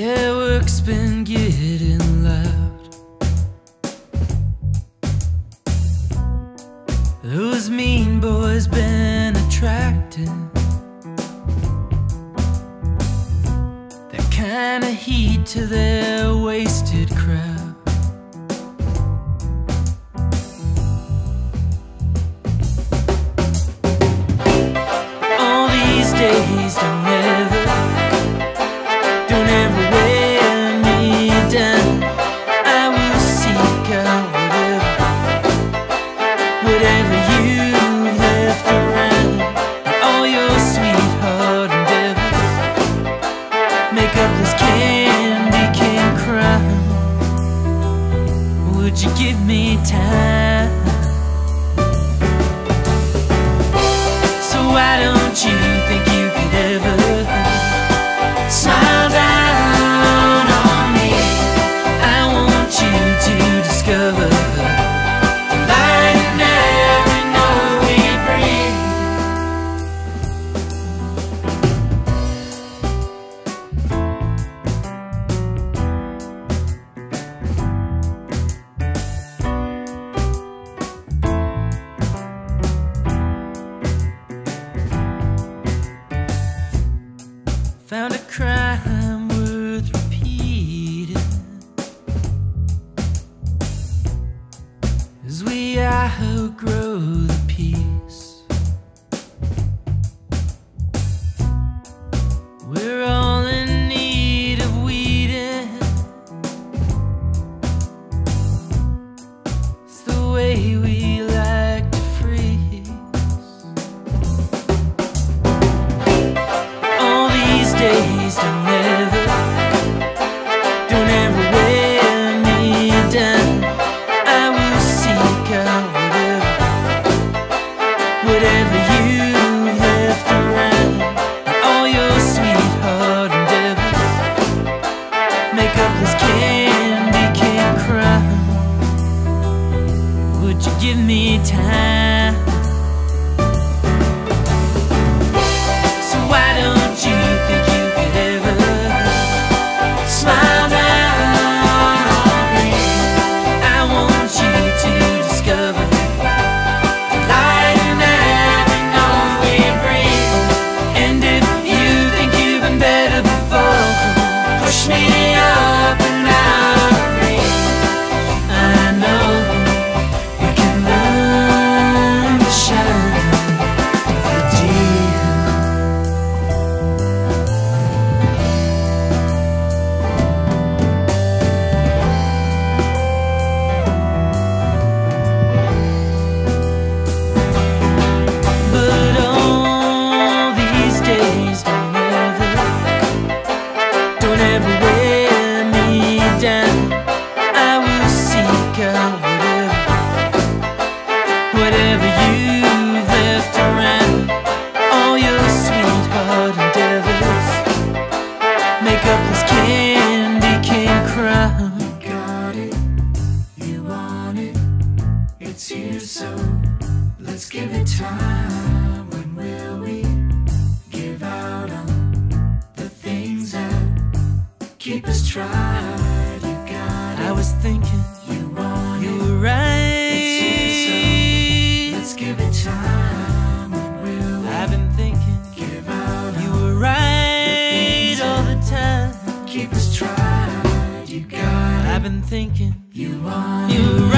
Yeah, work's been getting loud. Those mean boys been attracting. That kind of heat to their wasted crowd. All these days I who grow the peas. better before. Push me Whenever you've to rent all your sweetheart endeavors. Make up this candy cane crown. Got it, you want it, it's here, so let's give it time. When will we give out on the things that keep us tried? You got it. I was thinking. I've been thinking you are. You are.